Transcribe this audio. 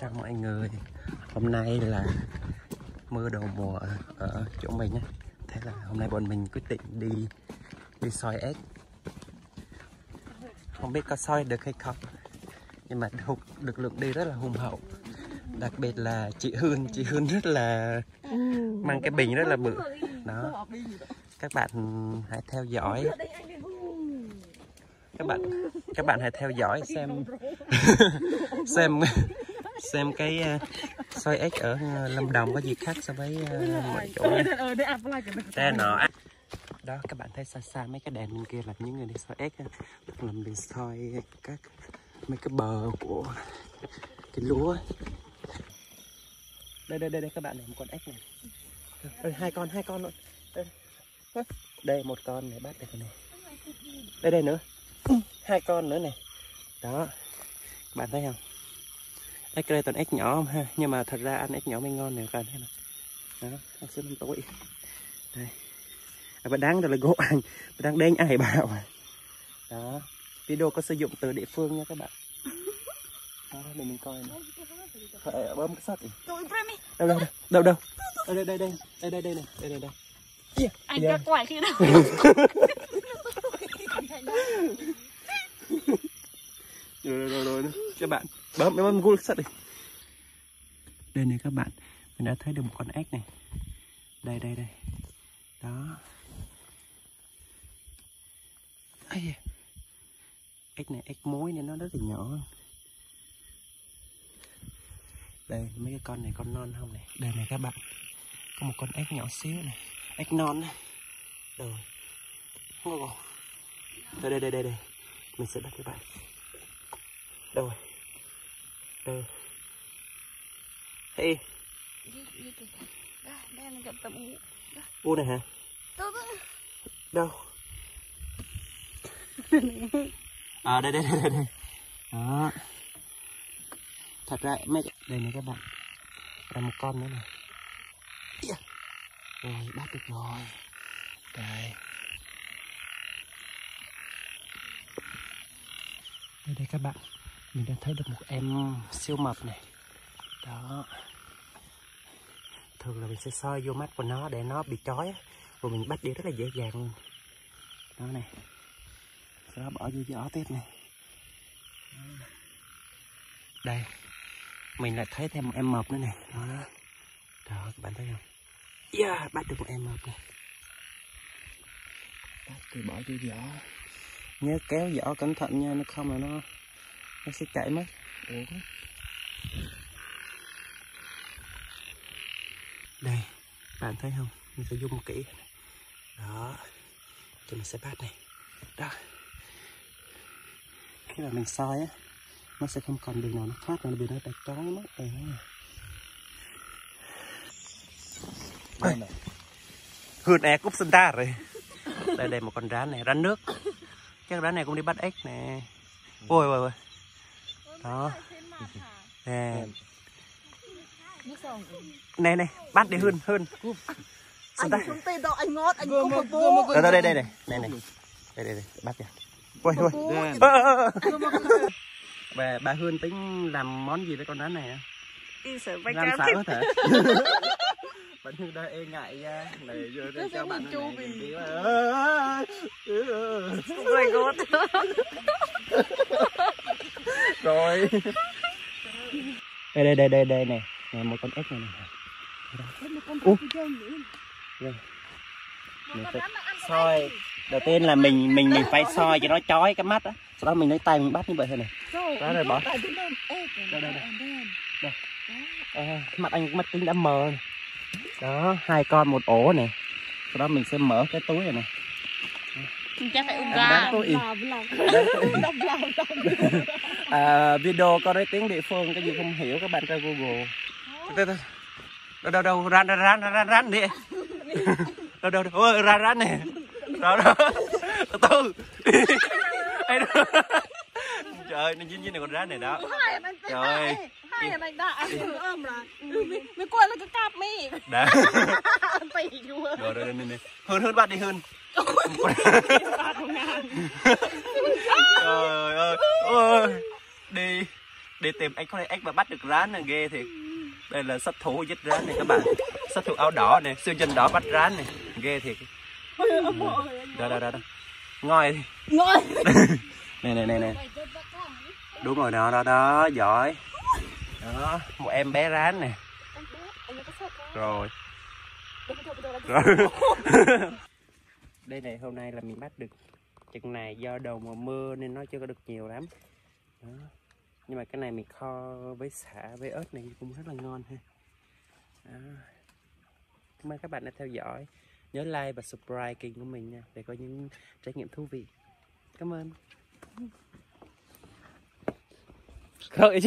chào mọi người. Hôm nay là mưa đầu mùa ở chỗ mình á. Thế là hôm nay bọn mình quyết định đi đi soi ếch. Không biết có soi được hay không Nhưng mà được, lực lượng đi rất là hùng hậu. Đặc biệt là chị Hương, chị Hương rất là mang cái bình rất là bự. Đó. Các bạn hãy theo dõi. Các bạn các bạn hãy theo dõi xem xem xem cái uh, soi ếch ở uh, Lâm Đồng có gì khác so với uh, mọi chỗ nha. Đây nọ. Đó các bạn thấy xa xa mấy cái đèn bên kia là những người đi soi ếch tức là mình soi các mấy cái bờ của cái lúa đây đây đây, đây các bạn này một con ếch này. Đây, hai con hai con luôn đây, đây. Một con này bắt được này. Đây đây nữa. Hai con nữa này. Đó. Bạn thấy không ếch đây toàn ếch nhỏ không ha? Nhưng mà thật ra ăn ếch nhỏ mới ngon nè các bạn thấy đó ăn sữa năm tuổi. Đây. À, bạn đáng là gỗ anh bạn đang đen ai bảo? Đó. Video có sử dụng từ địa phương nha các bạn. Đó để mình coi này Phải, bơm cái sắt đâu đâu đâu? Đâu đâu? Đây đây đây. Đây đây đây này đây đây. Đây yeah. anh yeah. quải khi nào rồi rồi, rồi. các bạn bấm, em gul sắt đi. Đây này các bạn, mình đã thấy được một con ếch này. Đây đây đây. Đó. Ấy ếch này, ếch mối nên nó rất là nhỏ. Đây, mấy cái con này, con non không này. Đây này các bạn. Có một con ếch nhỏ xíu này. Ếch non này. Rồi. Không đây đây đây đây đây. Mình sẽ bắt các bạn đâu rồi ừ. hey. Đây mình gặp tầm u này hả? Đâu? À đây đây đây đây đó. Thật ra, mấy đây này các bạn. Là một con nữa này dạ. rồi, bắt được rồi. Đây. Đây đây các bạn mình đã thấy được một em ờ, siêu mập này. Đó. Thường là mình sẽ soi vô mắt của nó để nó bị chói và mình bắt đi rất là dễ dàng luôn. Đó này. Sau đó bỏ vô giỏ tiếp này. Đây. Mình lại thấy thêm một em mập nữa này. Đó. Đó, các bạn thấy không? Yeah, bắt được một em mập này. Bắt thì bỏ vô giỏ. Nhớ kéo giỏ cẩn thận nha, nó không là nó nó sẽ chạy mất Ủa. đây bạn thấy không? Mình sẽ zoom kỹ. Đó thì mình sẽ bắt này. Đó. Khi mà mình soi á nó sẽ không còn đường nào nó thoát nữa vì nó đã trói mất rồi đây này. Hươn e cúp sinh ta rồi. Đây đây một con rắn này rắn nước. Chắc rắn này cũng đi bắt ếch nè. Ôi ôi ôi đó. Nè. Này này bắt để hơn hơn anh xuống tay đâu anh ngót anh không có bố. đây đây đây. Này này này đây đây đây bắt kìa ôi ôi bà bà Hương tính làm món gì với con rắn này đi sợ sao có thể bạn Hương đây e ngại nha này giờ đây cho bạn chu bì. rồi ngót rồi. Đây đây đây đây đây này. Này một con ếch này này. Ủa? rồi. Mình phải soi. Đầu tiên là mình mình mình phải soi cho nó chói cái mắt á. Sau đó mình lấy tay mình bắt như vậy thôi này. Đó rồi bỏ. Đây đây đây. Đây. À, mắt anh mắt kính đã mờ. Này. đó hai con một ổ này. Sau đó mình sẽ mở cái túi này này chắc phải ung ra à, video có đấy tiếng địa phương cái gì không hiểu các bạn ra google. Đâu đâu đâu ran ran ran ran đi. Đâu đâu đâu ra ran này đó đó từ trời nó dính dính này con rắn này đó. Trời hai anh đã ăn ôm là mới quên là cái cặp mi. Đã tỷ rồi rồi này hơn hơn bạn đi hơn trời ơi. Ơi đi đi tìm ếch con ếch mà bắt được rán là ghê thiệt. Đây là sát thủ giết rán này các bạn. Sát thủ áo đỏ này siêu nhân đỏ bắt rán này. Ghê thiệt. Đó đó đó, đó. ngồi. Ngồi. Này này này này đúng rồi đó đó đó. Giỏi. Đó một em bé rán này. Rồi. Rồi đây này, hôm nay là mình bắt được chừng này do đầu mùa mưa nên nó chưa có được nhiều lắm. Đó. nhưng mà cái này mình kho với xả với ớt này cũng rất là ngon ha. Đó. cảm ơn các bạn đã theo dõi. Nhớ like và subscribe kênh của mình nha, để có những trải nghiệm thú vị. Cảm ơn. Khởi